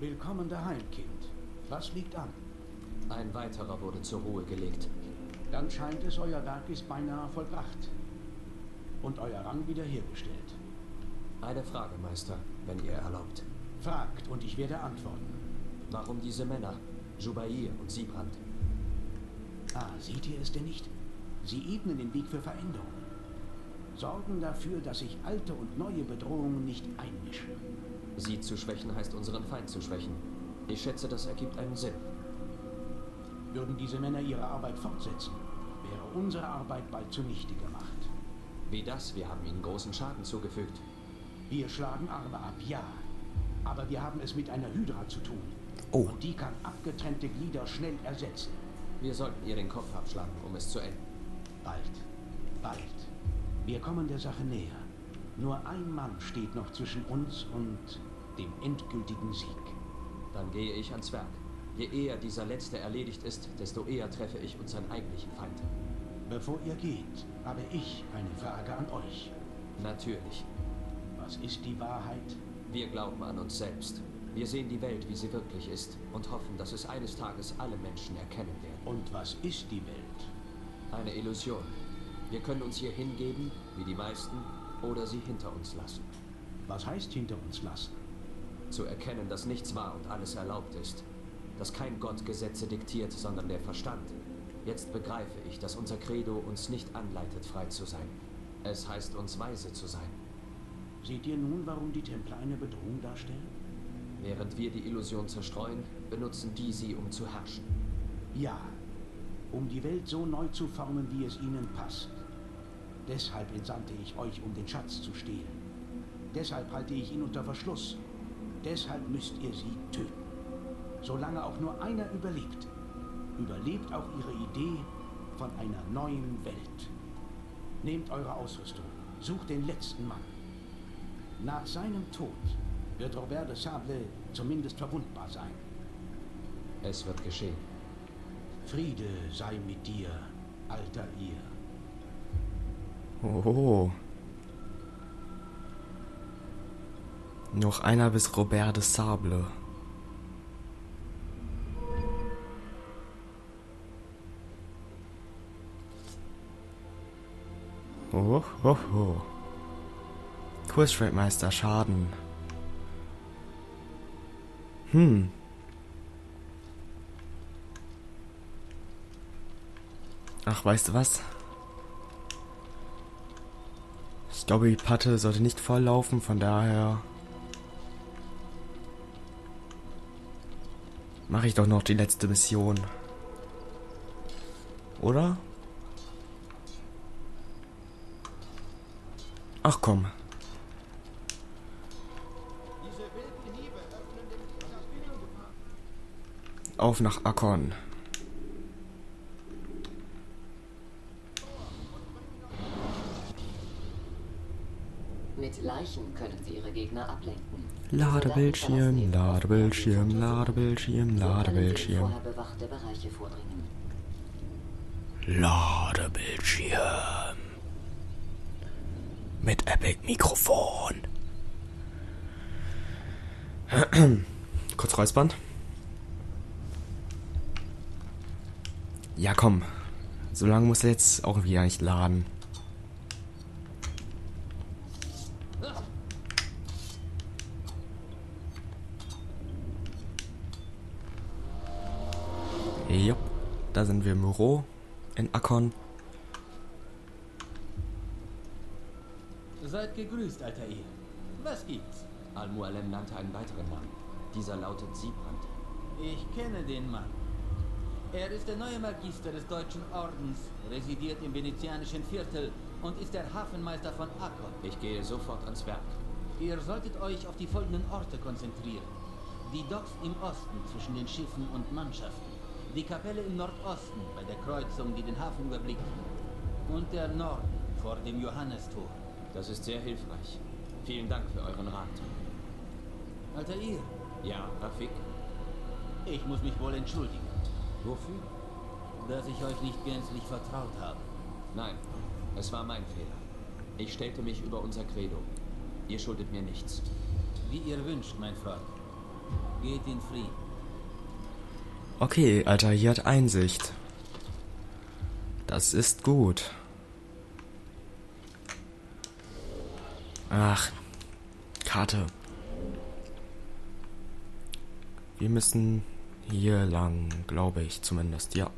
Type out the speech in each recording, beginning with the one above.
Willkommen daheim, Kind. Was liegt an? Ein weiterer wurde zur Ruhe gelegt. Dann scheint es, euer Werk ist beinahe vollbracht. Und euer Rang wiederhergestellt. Eine Frage, Meister, wenn ihr erlaubt. Fragt und ich werde antworten. Warum diese Männer? Jubair und Siebrand. Ah, seht ihr es denn nicht? Sie ebnen den Weg für Veränderungen. Sorgen dafür, dass sich alte und neue Bedrohungen nicht einmischen. Sie zu schwächen heißt unseren Feind zu schwächen. Ich schätze, das ergibt einen Sinn. Würden diese Männer ihre Arbeit fortsetzen, wäre unsere Arbeit bald zunichte gemacht. Wie das? Wir haben ihnen großen Schaden zugefügt. Wir schlagen Arme ab, ja. Aber wir haben es mit einer Hydra zu tun. Oh. Und die kann abgetrennte Glieder schnell ersetzen. Wir sollten ihr den Kopf abschlagen, um es zu enden. Bald. Bald. Wir kommen der Sache näher. Nur ein Mann steht noch zwischen uns und dem endgültigen Sieg. Dann gehe ich ans Werk. Je eher dieser letzte erledigt ist, desto eher treffe ich unseren eigentlichen Feind. Bevor ihr geht, habe ich eine Frage an euch. Natürlich. Was ist die Wahrheit? Wir glauben an uns selbst. Wir sehen die Welt, wie sie wirklich ist und hoffen, dass es eines Tages alle Menschen erkennen werden. Und was ist die Welt? Eine Illusion. Wir können uns hier hingeben, wie die meisten, oder sie hinter uns lassen. Was heißt hinter uns lassen? Zu erkennen, dass nichts wahr und alles erlaubt ist. Dass kein Gott Gesetze diktiert, sondern der Verstand. Jetzt begreife ich, dass unser Credo uns nicht anleitet, frei zu sein. Es heißt uns weise zu sein. Seht ihr nun, warum die Templer eine Bedrohung darstellen? Während wir die Illusion zerstreuen, benutzen die sie, um zu herrschen. Ja, um die Welt so neu zu formen, wie es ihnen passt. Deshalb entsandte ich euch, um den Schatz zu stehlen. Deshalb halte ich ihn unter Verschluss. Deshalb müsst ihr sie töten. Solange auch nur einer überlebt, überlebt auch ihre Idee von einer neuen Welt. Nehmt eure Ausrüstung, sucht den letzten Mann. Nach seinem Tod wird Robert de Sable zumindest verwundbar sein. Es wird geschehen. Friede sei mit dir, alter ihr. Oh. Noch einer bis Robert de Sable. Oh, oh, oh. Kursschreibmeister Schaden. Hm. Ach, weißt du was? Ich glaube, die Patte sollte nicht voll laufen, von daher mache ich doch noch die letzte Mission. Oder? Ach komm. Auf nach Akkon. Mit Leichen können sie ihre Gegner ablenken. Ladebildschirm, Ladebildschirm, Ladebildschirm, Ladebildschirm. Ladebildschirm. Mit Epic Mikrofon. Kurz Räuspern. Ja, komm. So lange muss er jetzt auch wieder nicht laden. Da sind wir im Büro in Akkon. Seid gegrüßt, alter ihr. Was gibt's? Al-Mualem nannte einen weiteren Namen. Dieser lautet Siebrand. Ich kenne den Mann. Er ist der neue Magister des Deutschen Ordens, residiert im venezianischen Viertel und ist der Hafenmeister von Akkon. Ich gehe sofort ans Werk. Ihr solltet euch auf die folgenden Orte konzentrieren. Die Docks im Osten zwischen den Schiffen und Mannschaften. Die Kapelle im Nordosten bei der Kreuzung, die den Hafen überblickt. Und der Norden vor dem Johannestor. Das ist sehr hilfreich. Vielen Dank für euren Rat. Alter ihr, Ja, Rafik? ich muss mich wohl entschuldigen, Wofür? dass ich euch nicht gänzlich vertraut habe. Nein, es war mein Fehler. Ich stellte mich über unser Credo. Ihr schuldet mir nichts. Wie ihr wünscht, mein Freund. Geht in Frieden. Okay, Alter, hier hat Einsicht. Das ist gut. Ach, Karte. Wir müssen hier lang, glaube ich zumindest, ja.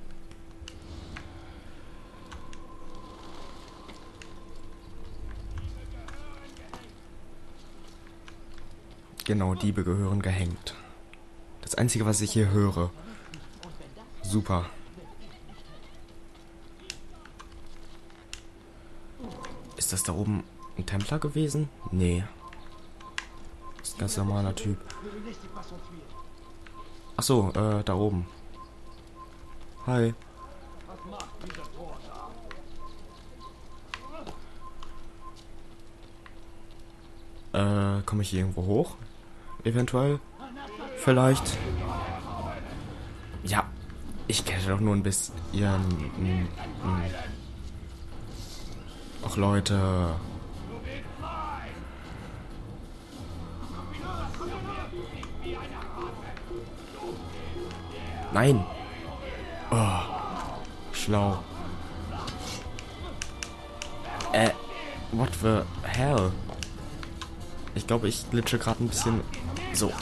Genau, Diebe gehören gehängt. Das Einzige, was ich hier höre. Super. Ist das da oben ein Templer gewesen? Nee. Ist ein ganz normaler Typ. Ach so, äh, da oben. Hi. Äh, komme ich hier irgendwo hoch? Eventuell? Vielleicht? Ja, ich kenne doch nur ein bisschen... Ach Leute. Nein. Oh. Schlau. Äh, what the hell? Ich glaube, ich glitsche gerade ein bisschen so.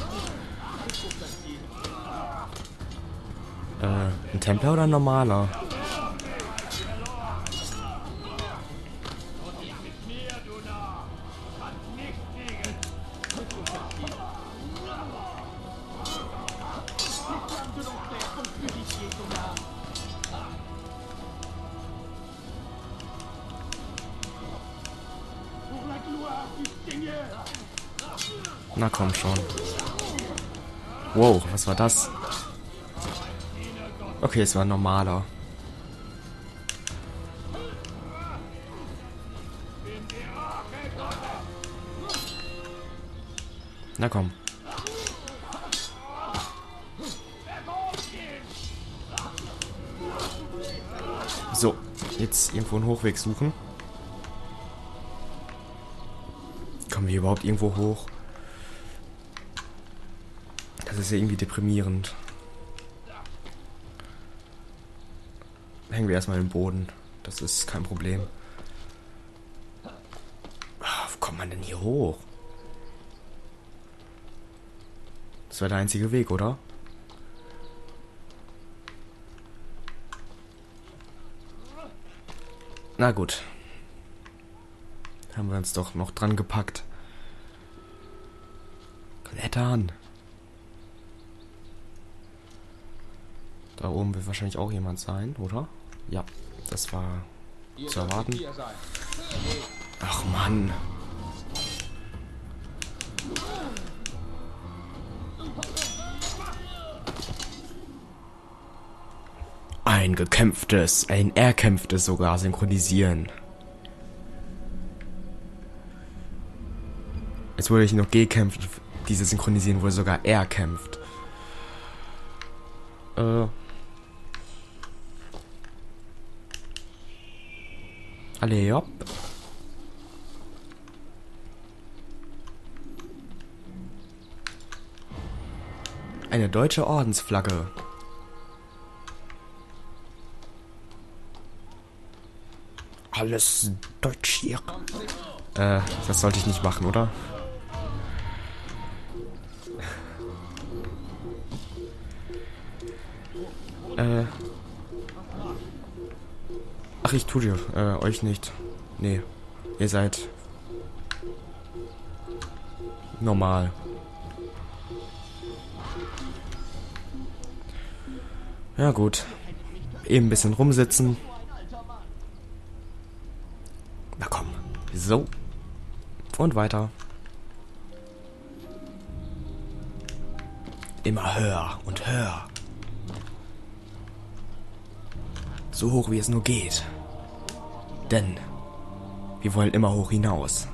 Äh, ein Templer oder ein normaler? Na komm schon. Wow, was war das? Okay, es war normaler. Na komm. So, jetzt irgendwo einen Hochweg suchen. Kommen wir überhaupt irgendwo hoch? Das ist ja irgendwie deprimierend. Hängen wir erstmal im Boden. Das ist kein Problem. Ah, Wo kommt man denn hier hoch? Das war der einzige Weg, oder? Na gut. Haben wir uns doch noch dran gepackt. Klettern. Da oben wird wahrscheinlich auch jemand sein, oder? Ja, das war zu erwarten. Ach Mann. Ein gekämpftes, ein erkämpftes sogar synchronisieren. Jetzt wurde ich noch gekämpft. Diese synchronisieren wurde sogar erkämpft. Äh. Alle hopp. Eine deutsche Ordensflagge. Alles deutsch hier. Äh, das sollte ich nicht machen, oder? Äh. Ach, ich tue dir, äh, euch nicht. Nee. Ihr seid normal. Ja gut. Eben ein bisschen rumsitzen. Na komm. So. Und weiter. Immer höher und höher. So hoch wie es nur geht. Denn wir wollen immer hoch hinaus.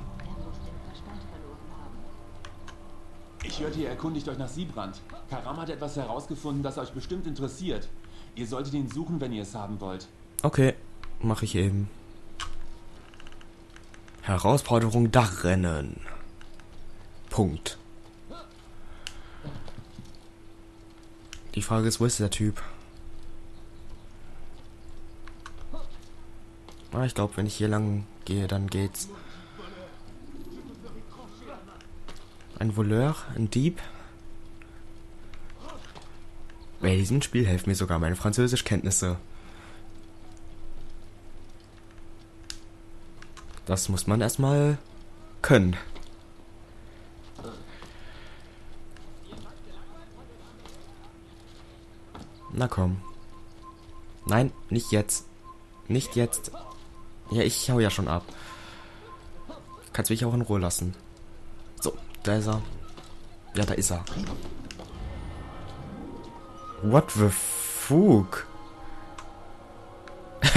Ich hörte, ihr erkundigt euch nach Siebrand. Karam hat etwas herausgefunden, das euch bestimmt interessiert. Ihr solltet ihn suchen, wenn ihr es haben wollt. Okay, mache ich eben. Herausforderung Dachrennen. Punkt. Die Frage ist, wo ist der Typ? Ah, ich glaube, wenn ich hier lang gehe, dann geht's. Ein Voleur, ein Dieb. Bei diesem Spiel helfen mir sogar meine Französischkenntnisse. Das muss man erstmal können. Na komm. Nein, nicht jetzt. Nicht jetzt. Ja, ich hau ja schon ab. Kannst mich auch in Ruhe lassen. So, da ist er. Ja, da ist er. What the fuck?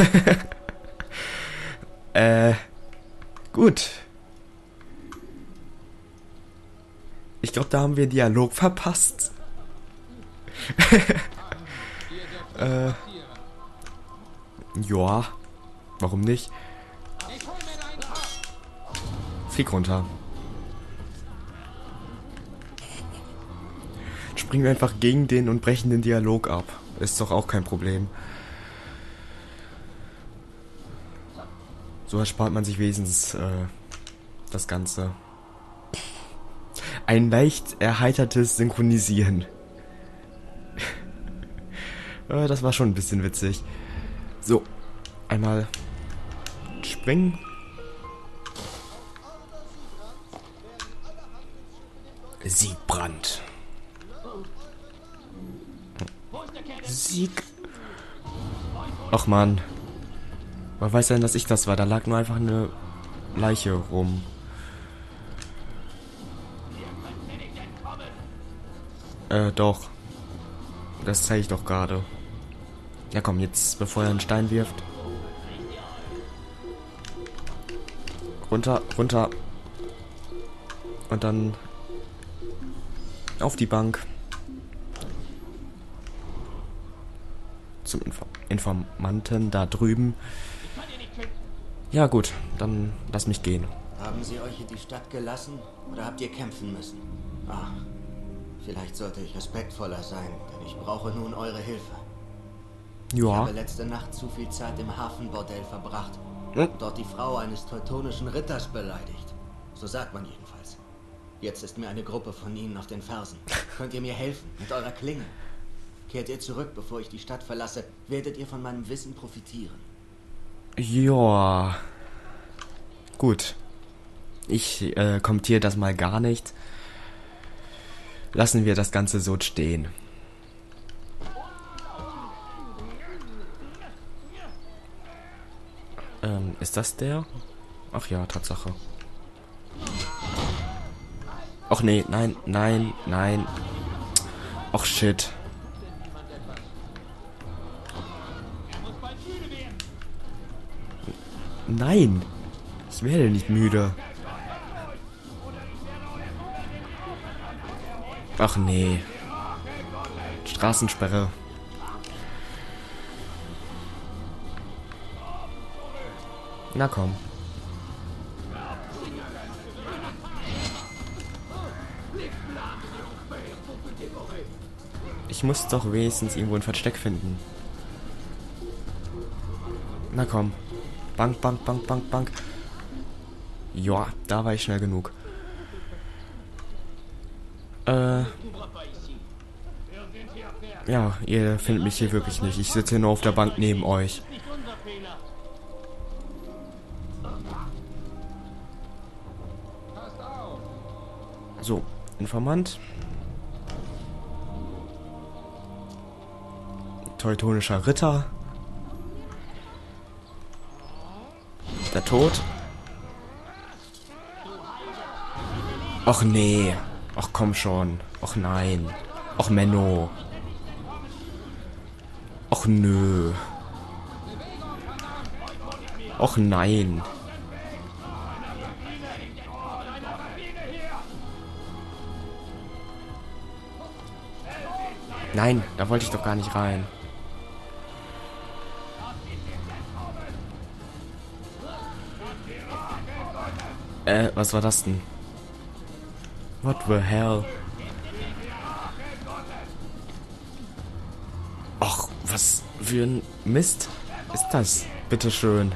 äh, gut. Ich glaube, da haben wir Dialog verpasst. äh, ja, warum nicht? Flieg runter. Springen wir einfach gegen den und brechen den Dialog ab. Ist doch auch kein Problem. So erspart man sich wesentlich äh, das Ganze. Ein leicht erheitertes Synchronisieren. Äh, das war schon ein bisschen witzig. So, einmal springen. Siegbrand. Sieg. Ach man. Man weiß ja, dass ich das war. Da lag nur einfach eine Leiche rum. Äh, doch. Das zeige ich doch gerade. Ja komm, jetzt bevor er einen Stein wirft. Runter, runter. Und dann auf die Bank. Zum Info Informanten da drüben. Ja gut, dann lass mich gehen. Haben Sie euch in die Stadt gelassen oder habt ihr kämpfen müssen? Ach, vielleicht sollte ich respektvoller sein, denn ich brauche nun eure Hilfe. Ich Ja. habe letzte Nacht zu viel Zeit im Hafenbordell verbracht Hm? dort die Frau eines teutonischen Ritters beleidigt. So sagt man jedenfalls. Jetzt ist mir eine Gruppe von ihnen auf den Fersen. Könnt ihr mir helfen mit eurer Klinge? Kehrt ihr zurück, bevor ich die Stadt verlasse, werdet ihr von meinem Wissen profitieren. Ja. Gut. Ich äh, kommentiere das mal gar nicht. Lassen wir das Ganze so stehen. Ähm, ist das der? Ach ja, Tatsache. Ach nee, nein, nein, nein. Ach shit. Nein! Ich werde nicht müde. Ach nee. Straßensperre. Na komm. Ich muss doch wenigstens irgendwo ein Versteck finden. Na komm. Bank, Bank, Bank, Bank, Bank. Ja, da war ich schnell genug. Äh. Ja, ihr findet mich hier wirklich nicht. Ich sitze hier nur auf der Bank neben euch. So, Informant. Teutonischer Ritter. Der Tod. Och nee. Ach komm schon. Och nein. Och Menno. Och nö. Och nein. Nein, da wollte ich doch gar nicht rein. Äh, was war das denn? What the hell? Was für ein Mist ist das? Bitteschön.